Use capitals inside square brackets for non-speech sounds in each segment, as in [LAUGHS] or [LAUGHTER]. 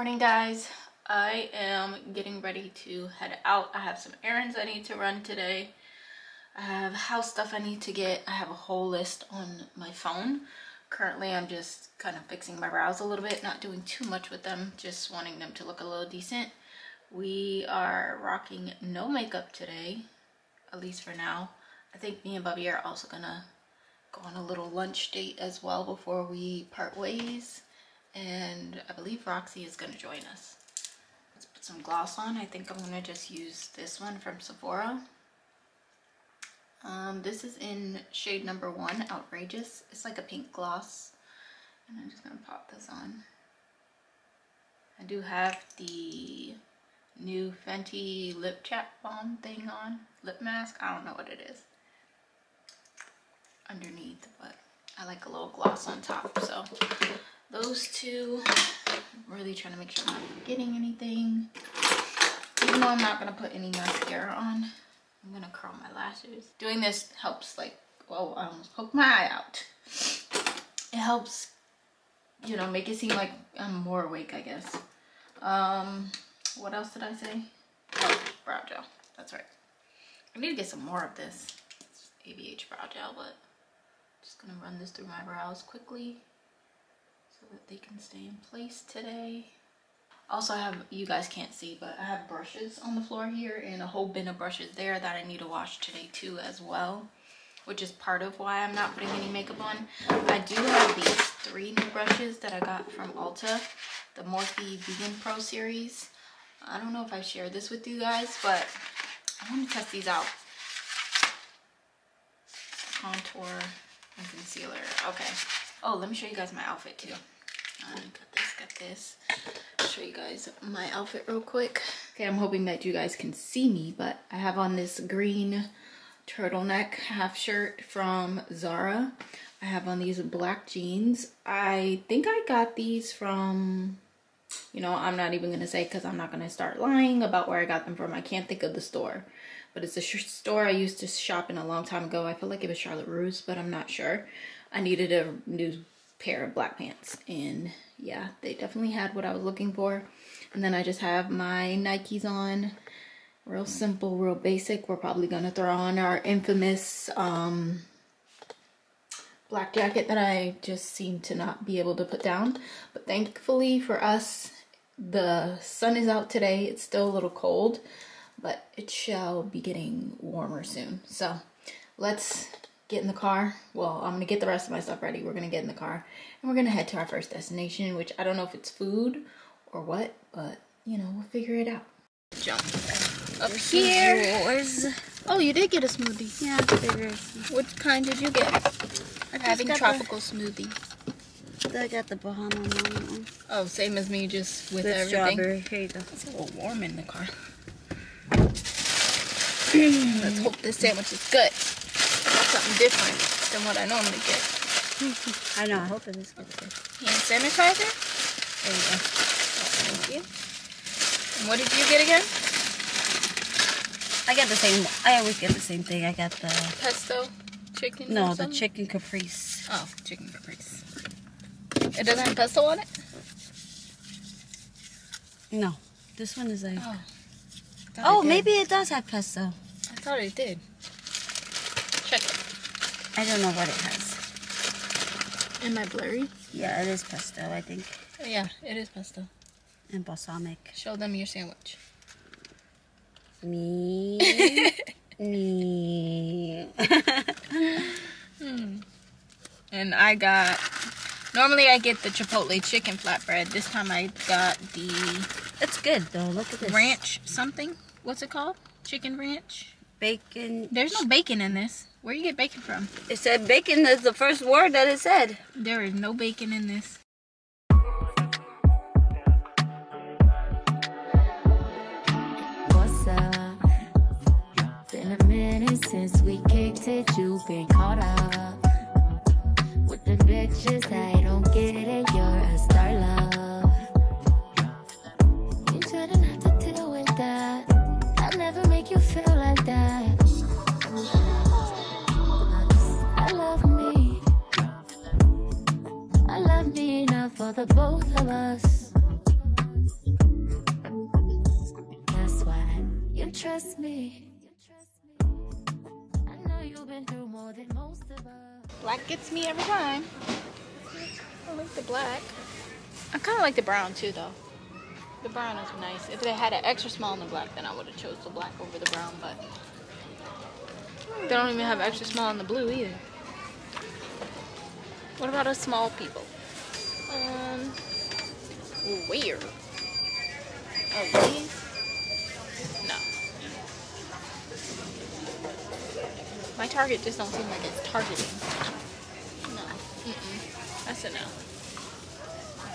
morning guys. I am getting ready to head out. I have some errands i need to run today. I have house stuff i need to get. I have a whole list on my phone. Currently i'm just kind of fixing my brows a little bit not doing too much with them just wanting them to look a little decent. We are rocking no makeup today at least for now. I think me and bubby are also gonna go on a little lunch date as well before we part ways and I believe Roxy is going to join us. Let's put some gloss on. I think I'm going to just use this one from Sephora. Um, this is in shade number one, Outrageous. It's like a pink gloss. And I'm just going to pop this on. I do have the new Fenty lip chat balm thing on. Lip mask. I don't know what it is. Underneath, but I like a little gloss on top. So those two I'm really trying to make sure I'm not forgetting anything. Even though I'm not gonna put any mascara on I'm gonna curl my lashes. Doing this helps like well I almost poked my eye out. It helps you know make it seem like I'm more awake I guess. Um what else did I say? Oh brow gel. That's right. I need to get some more of this ABH brow gel but I'm just gonna run this through my brows quickly so that they can stay in place today. Also, I have, you guys can't see, but I have brushes on the floor here and a whole bin of brushes there that I need to wash today too as well, which is part of why I'm not putting any makeup on. I do have these three new brushes that I got from Ulta, the Morphe Vegan Pro series. I don't know if I shared this with you guys, but I want to test these out. Contour and concealer. Okay. Oh, let me show you guys my outfit too. Um, got this, got this. show you guys my outfit real quick. Okay, I'm hoping that you guys can see me, but I have on this green turtleneck half shirt from Zara. I have on these black jeans. I think I got these from, you know, I'm not even going to say because I'm not going to start lying about where I got them from. I can't think of the store. But it's a store I used to shop in a long time ago. I feel like it was Charlotte Russe, but I'm not sure. I needed a new pair of black pants. And yeah they definitely had what I was looking for. And then I just have my Nikes on. Real simple real basic. We're probably gonna throw on our infamous um, black jacket that I just seem to not be able to put down. But thankfully for us the sun is out today. It's still a little cold but it shall be getting warmer soon. So let's get in the car. Well, I'm to get the rest of my stuff ready. We're going to get in the car and we're going to head to our first destination, which I don't know if it's food or what, but you know, we'll figure it out. Jump up this here. Yours. Oh, you did get a smoothie. Yeah, What kind did you get? I'm having tropical the, smoothie. I got the Bahama one. Oh, same as me, just with, with everything. Strawberry. Here you go. It's a little warm in the car. [CLEARS THROAT] Let's hope this sandwich is good something different than what I normally get. I know, I hope it is good. Hand sanitizer? There you go. Thank you. And what did you get again? I got the same, I always get the same thing. I got the... Pesto chicken? No, the chicken caprese. Oh, chicken caprese. It doesn't have pesto on it? No. This one is like... Oh, oh maybe it does have pesto. I thought it did. I don't know what it has. Am I blurry? Yeah, it is pesto, I think. Yeah, it is pesto. And balsamic. Show them your sandwich. Me. [LAUGHS] Me. hmm. And I got, normally I get the Chipotle chicken flatbread. This time I got the... It's good though, look at this. Ranch something? What's it called? Chicken ranch? Bacon. There's no bacon in this. Where you get bacon from? It said bacon is the first word that it said. There is no bacon in this. What's up? Been a minute since we kicked it. You've been caught up with the bitches. I the brown too, though. The brown is nice. If they had an extra small in the black, then I would have chose the black over the brown, but they don't even have extra small in the blue either. What about us small people? Um, where? Oh, these? No. My target just don't seem like it's targeting. No. Mm-mm. That's a no.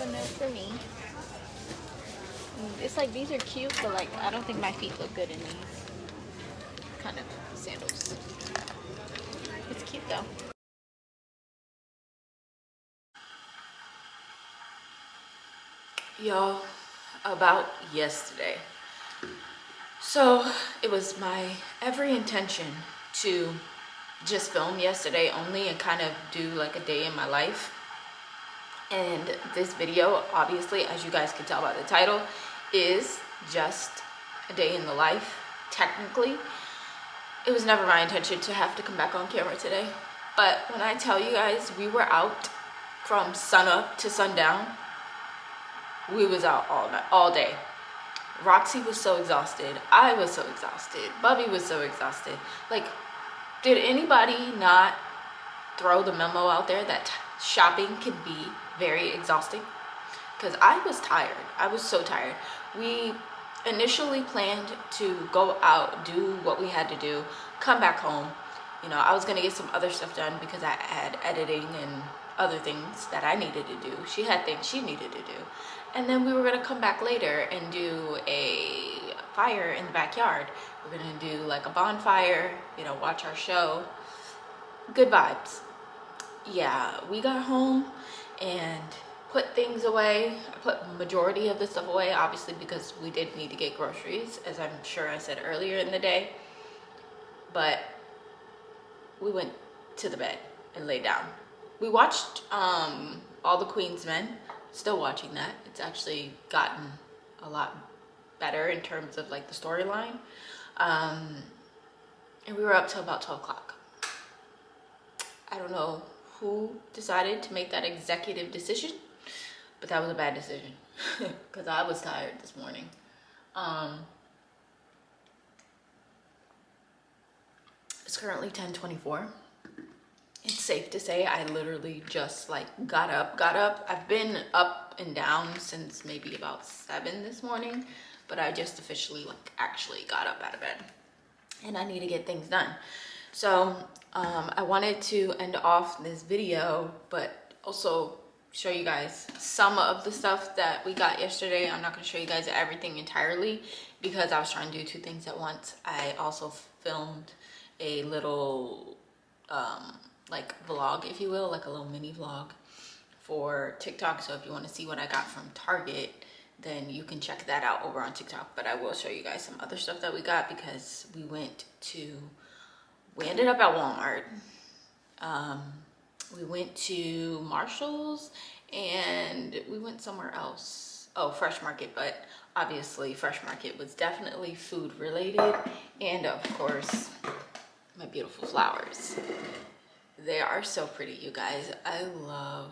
No for me. Mm, It's like these are cute, but like I don't think my feet look good in these kind of sandals. It's cute though. Y'all, about yesterday. So it was my every intention to just film yesterday only and kind of do like a day in my life. And this video, obviously, as you guys can tell by the title, is just a day in the life, technically. It was never my intention to have to come back on camera today. But when I tell you guys, we were out from sunup to sundown. We was out all night, all day. Roxy was so exhausted. I was so exhausted. Bubby was so exhausted. Like, did anybody not throw the memo out there that shopping can be very exhausting? Because I was tired. I was so tired. We initially planned to go out, do what we had to do, come back home. You know, I was gonna get some other stuff done because I had editing and other things that I needed to do. She had things she needed to do. And then we were gonna come back later and do a fire in the backyard. We're gonna do like a bonfire, you know, watch our show. Good vibes. Yeah, we got home and put things away. I put majority of the stuff away, obviously because we did need to get groceries, as I'm sure I said earlier in the day. But we went to the bed and laid down. We watched um, All the Queen's Men. Still watching that. It's actually gotten a lot better in terms of like the storyline. Um, and we were up till about 12 o'clock. I don't know who decided to make that executive decision, but that was a bad decision [LAUGHS] because I was tired this morning. Um, it's currently 1024 it's safe to say I literally just like got up, got up. I've been up and down since maybe about seven this morning, but I just officially like actually got up out of bed and I need to get things done. So um, I wanted to end off this video, but also show you guys some of the stuff that we got yesterday. I'm not gonna show you guys everything entirely because I was trying to do two things at once. I also filmed a little um, like vlog, if you will, like a little mini vlog for TikTok. So if you want to see what I got from Target, then you can check that out over on TikTok. But I will show you guys some other stuff that we got because we went to, we ended up at Walmart. Um, we went to Marshall's and we went somewhere else. Oh, Fresh Market, but obviously Fresh Market was definitely food related. And of course, my beautiful flowers. They are so pretty, you guys. I love,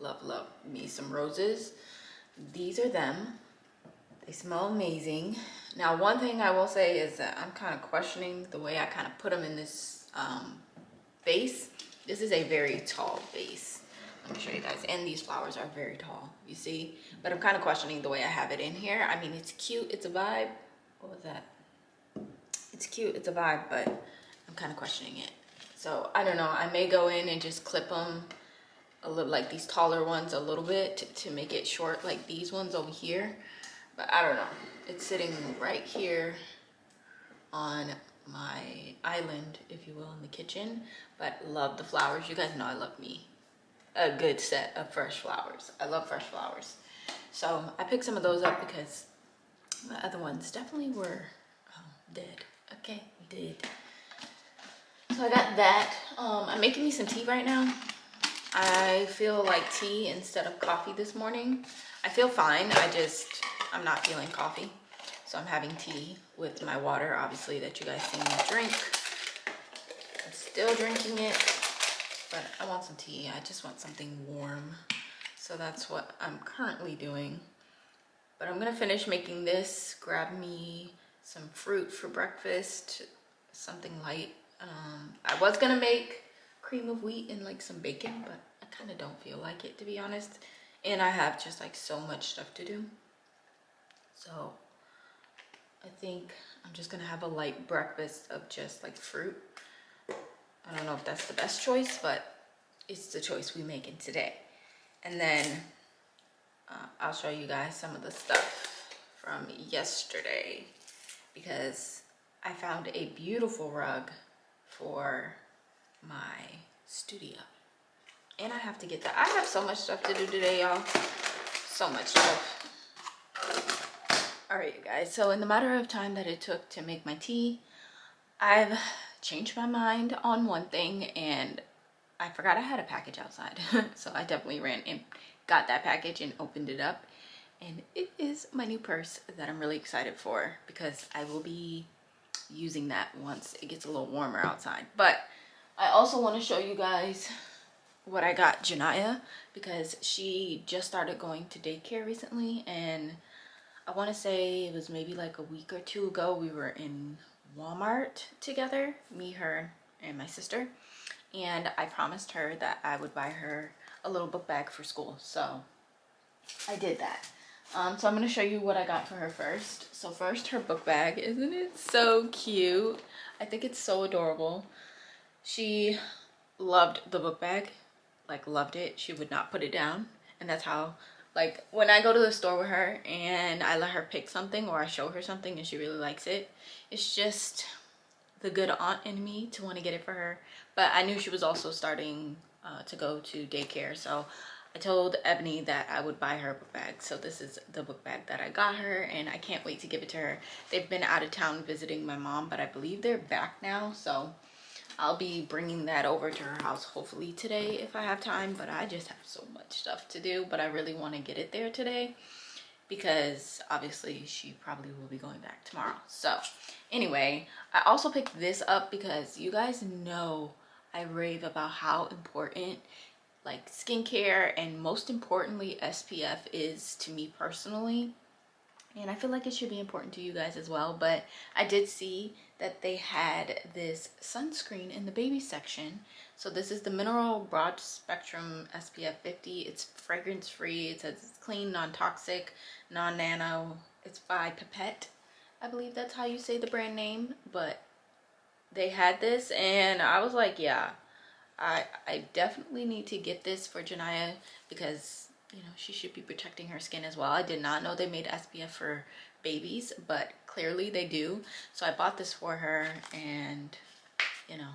love, love me some roses. These are them. They smell amazing. Now, one thing I will say is that I'm kind of questioning the way I kind of put them in this um, vase. This is a very tall vase. Let me show you guys. And these flowers are very tall, you see? But I'm kind of questioning the way I have it in here. I mean, it's cute. It's a vibe. What was that? It's cute. It's a vibe, but I'm kind of questioning it. So I don't know. I may go in and just clip them a little like these taller ones a little bit to, to make it short like these ones over here. But I don't know. It's sitting right here on my island, if you will, in the kitchen. But love the flowers. You guys know I love me a good set of fresh flowers. I love fresh flowers. So I picked some of those up because the other ones definitely were um, dead. Okay, dead. So I got that. Um, I'm making me some tea right now. I feel like tea instead of coffee this morning. I feel fine. I just, I'm not feeling coffee. So I'm having tea with my water, obviously, that you guys see me drink. I'm Still drinking it, but I want some tea. I just want something warm. So that's what I'm currently doing. But I'm gonna finish making this, grab me some fruit for breakfast, something light. Um, I was gonna make cream of wheat and like some bacon, but I kind of don't feel like it to be honest. And I have just like so much stuff to do. So I think I'm just gonna have a light breakfast of just like fruit. I don't know if that's the best choice, but it's the choice we making today. And then uh, I'll show you guys some of the stuff from yesterday because I found a beautiful rug for my studio. And I have to get that. I have so much stuff to do today, y'all. So much stuff. Right, you guys. So in the matter of time that it took to make my tea, I've changed my mind on one thing and I forgot I had a package outside. [LAUGHS] so I definitely ran and got that package and opened it up. And it is my new purse that I'm really excited for because I will be using that once it gets a little warmer outside. But I also want to show you guys what I got Janaya because she just started going to daycare recently and I want to say it was maybe like a week or two ago we were in Walmart together, me, her, and my sister. And I promised her that I would buy her a little book bag for school. So I did that. Um, so I'm going to show you what I got for her first. So first, her book bag. Isn't it so cute? I think it's so adorable. She loved the book bag. Like, loved it. She would not put it down. And that's how like when I go to the store with her and I let her pick something or I show her something and she really likes it, it's just the good aunt in me to want to get it for her. But I knew she was also starting uh, to go to daycare. So I told Ebony that I would buy her a book bag. So this is the book bag that I got her and I can't wait to give it to her. They've been out of town visiting my mom, but I believe they're back now. So I'll be bringing that over to her house hopefully today if I have time, but I just have so much stuff to do, but I really want to get it there today because obviously she probably will be going back tomorrow. So anyway, I also picked this up because you guys know I rave about how important like skincare and most importantly SPF is to me personally and I feel like it should be important to you guys as well but I did see that they had this sunscreen in the baby section. So this is the mineral broad spectrum SPF 50 it's fragrance free it says it's clean non-toxic non-nano. It's by Pipette I believe that's how you say the brand name but they had this and I was like yeah I I definitely need to get this for Janaya because you know, she should be protecting her skin as well. I did not know they made SPF for babies, but clearly they do. So I bought this for her and, you know,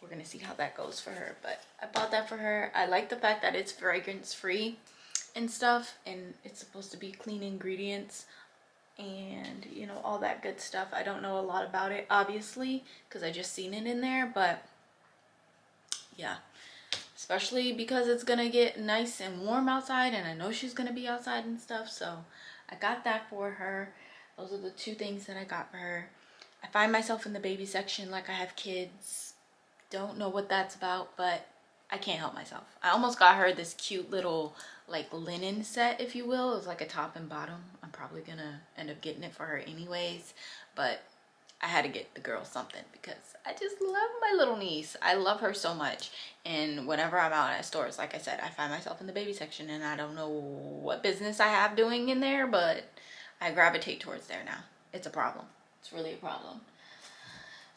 we're going to see how that goes for her. But I bought that for her. I like the fact that it's fragrance free and stuff and it's supposed to be clean ingredients and you know all that good stuff i don't know a lot about it obviously because i just seen it in there but yeah especially because it's gonna get nice and warm outside and I know she's gonna be outside and stuff so I got that for her. Those are the two things that I got for her. I find myself in the baby section like I have kids. Don't know what that's about but I can't help myself. I almost got her this cute little like linen set if you will. It was like a top and bottom. I'm probably gonna end up getting it for her anyways but I had to get the girl something because I just love my little niece. I love her so much. And whenever I'm out at stores, like I said, I find myself in the baby section and I don't know what business I have doing in there, but I gravitate towards there now. It's a problem. It's really a problem.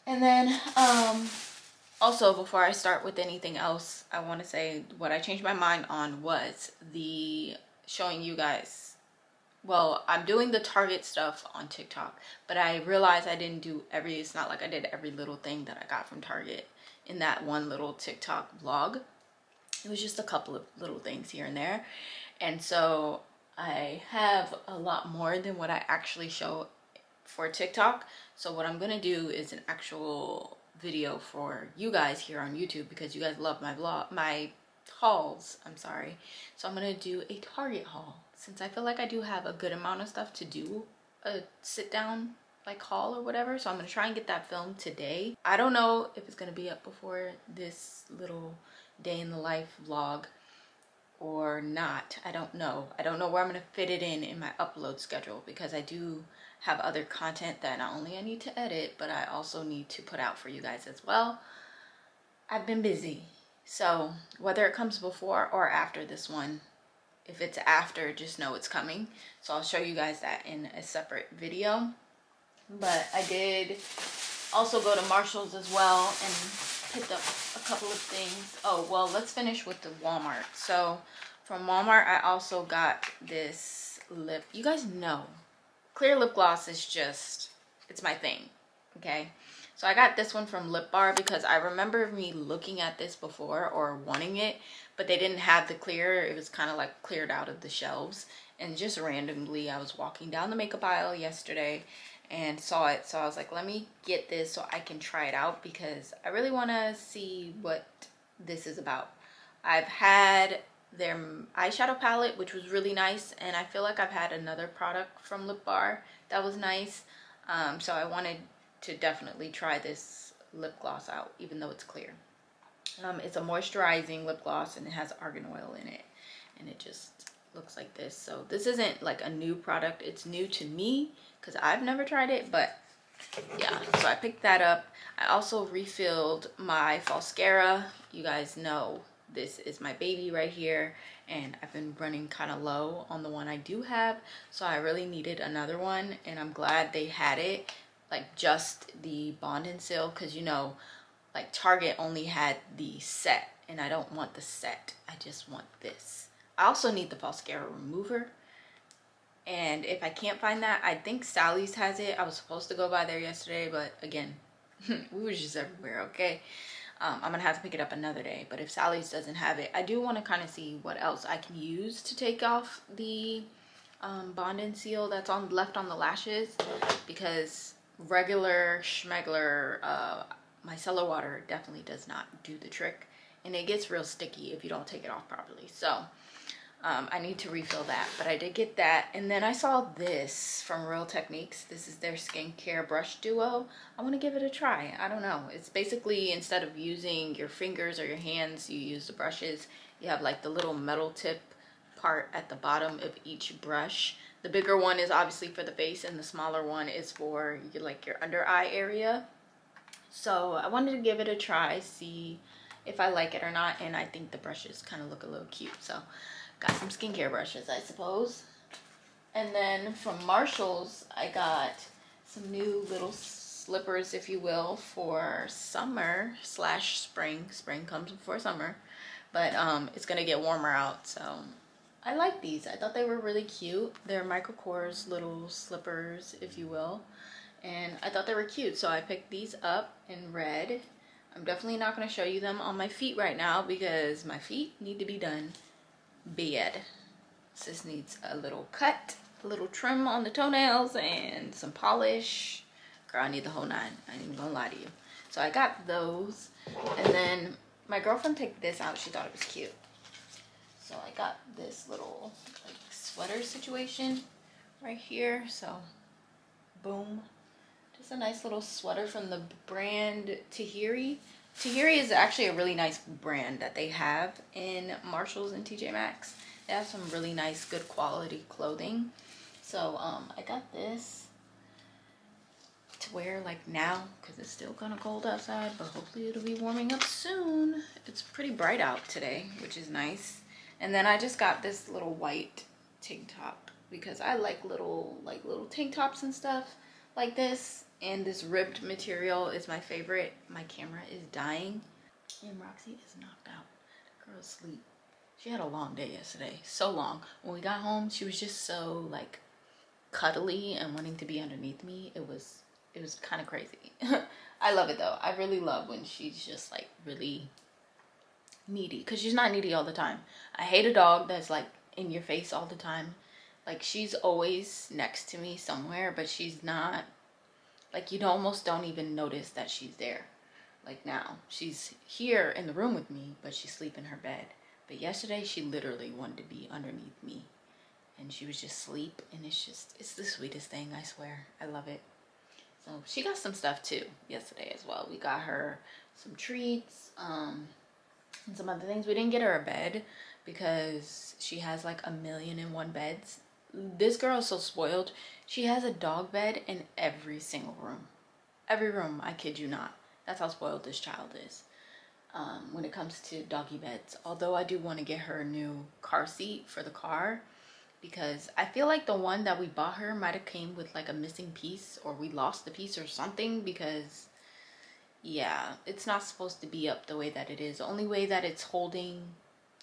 And then, um, also before I start with anything else, I want to say what I changed my mind on was the showing you guys well i'm doing the target stuff on tiktok but i realized i didn't do every it's not like i did every little thing that i got from target in that one little tiktok vlog. It was just a couple of little things here and there. And so i have a lot more than what i actually show for tiktok. So what i'm gonna do is an actual video for you guys here on youtube because you guys love my vlog my hauls i'm sorry. So i'm gonna do a target haul since I feel like I do have a good amount of stuff to do a sit down like haul or whatever. So I'm gonna try and get that filmed today. I don't know if it's gonna be up before this little day in the life vlog or not. I don't know. I don't know where I'm gonna fit it in in my upload schedule because I do have other content that not only I need to edit, but I also need to put out for you guys as well. I've been busy. So whether it comes before or after this one, if it's after, just know it's coming. So I'll show you guys that in a separate video. But I did also go to Marshall's as well and picked up a couple of things. Oh, well, let's finish with the Walmart. So from Walmart, I also got this lip. You guys know, clear lip gloss is just, it's my thing, okay? So I got this one from Lip Bar because I remember me looking at this before or wanting it, but they didn't have the clear. It was kind of like cleared out of the shelves. And just randomly, I was walking down the makeup aisle yesterday and saw it. So I was like, let me get this so I can try it out because I really want to see what this is about. I've had their eyeshadow palette, which was really nice. And I feel like I've had another product from Lip Bar that was nice. Um, so I wanted to definitely try this lip gloss out, even though it's clear. Um, it's a moisturizing lip gloss and it has argan oil in it. And it just looks like this. So this isn't like a new product. It's new to me because I've never tried it, but yeah. So I picked that up. I also refilled my Falscara. You guys know this is my baby right here and I've been running kind of low on the one I do have so I really needed another one and I'm glad they had it like just the bond and seal because you know like Target only had the set and I don't want the set. I just want this. I also need the Falscara remover. And if I can't find that I think Sally's has it. I was supposed to go by there yesterday but again [LAUGHS] we were just everywhere okay? Um, I'm gonna have to pick it up another day but if Sally's doesn't have it I do want to kind of see what else I can use to take off the um, bond and seal that's on left on the lashes because regular schmegler uh, micellar water definitely does not do the trick and it gets real sticky if you don't take it off properly. So um, I need to refill that but I did get that. And then I saw this from Real Techniques. This is their skincare brush duo. I want to give it a try. I don't know. It's basically instead of using your fingers or your hands you use the brushes. You have like the little metal tip part at the bottom of each brush. The bigger one is obviously for the face and the smaller one is for like your under eye area. So I wanted to give it a try, see if I like it or not. And I think the brushes kind of look a little cute. So got some skincare brushes, I suppose. And then from Marshall's, I got some new little slippers, if you will, for summer slash spring. Spring comes before summer. But um, it's going to get warmer out, so I like these. I thought they were really cute. They're Michael Kors little slippers, if you will. And I thought they were cute, so I picked these up in red. I'm definitely not going to show you them on my feet right now because my feet need to be done bad. This needs a little cut, a little trim on the toenails, and some polish. Girl, I need the whole nine. I ain't even gonna lie to you. So I got those. And then my girlfriend picked this out. She thought it was cute. So I got this little like sweater situation right here. So boom. Just a nice little sweater from the brand Tahari. Tahari is actually a really nice brand that they have in Marshalls and TJ Maxx. They have some really nice, good quality clothing. So um, I got this to wear like now because it's still kind of cold outside, but hopefully it'll be warming up soon. It's pretty bright out today, which is nice. And then I just got this little white tank top because I like little like little tank tops and stuff like this. And this ribbed material is my favorite. My camera is dying. And Roxy is knocked out. Girl asleep. She had a long day yesterday. So long. When we got home, she was just so like cuddly and wanting to be underneath me. It was it was kind of crazy. [LAUGHS] I love it though. I really love when she's just like really needy because she's not needy all the time. I hate a dog that's like in your face all the time. Like she's always next to me somewhere, but she's not like you almost don't even notice that she's there. Like now, she's here in the room with me, but she's asleep in her bed. But yesterday, she literally wanted to be underneath me, and she was just asleep, and it's just it's the sweetest thing. I swear, I love it. So she got some stuff too yesterday as well. We got her some treats, um, and some other things. We didn't get her a bed because she has like a million and one beds. This girl is so spoiled. She has a dog bed in every single room. Every room, I kid you not. That's how spoiled this child is um, when it comes to doggy beds. Although I do want to get her a new car seat for the car because I feel like the one that we bought her might have came with like a missing piece or we lost the piece or something because yeah, it's not supposed to be up the way that it is. The only way that it's holding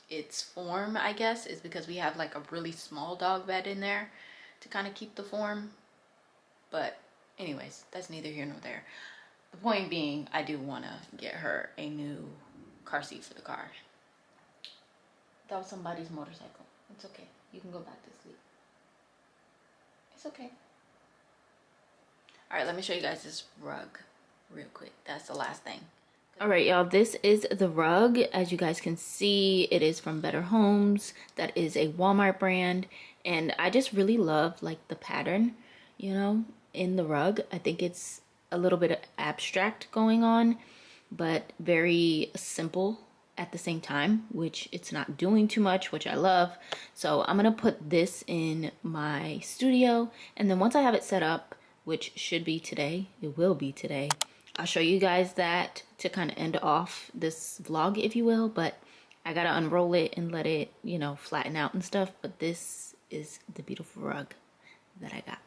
its form, I guess, is because we have like a really small dog bed in there to kind of keep the form. But anyways, that's neither here nor there. The point being, I do want to get her a new car seat for the car. That was somebody's motorcycle. It's okay. You can go back to sleep. It's okay. All right, let me show you guys this rug real quick. That's the last thing. All right, y'all, this is the rug. As you guys can see, it is from Better Homes. That is a Walmart brand. And I just really love like the pattern, you know, in the rug. I think it's a little bit abstract going on, but very simple at the same time, which it's not doing too much, which I love. So I'm gonna put this in my studio. And then once I have it set up, which should be today, it will be today, I'll show you guys that to kind of end off this vlog, if you will. But I gotta unroll it and let it, you know, flatten out and stuff. But this is the beautiful rug that I got.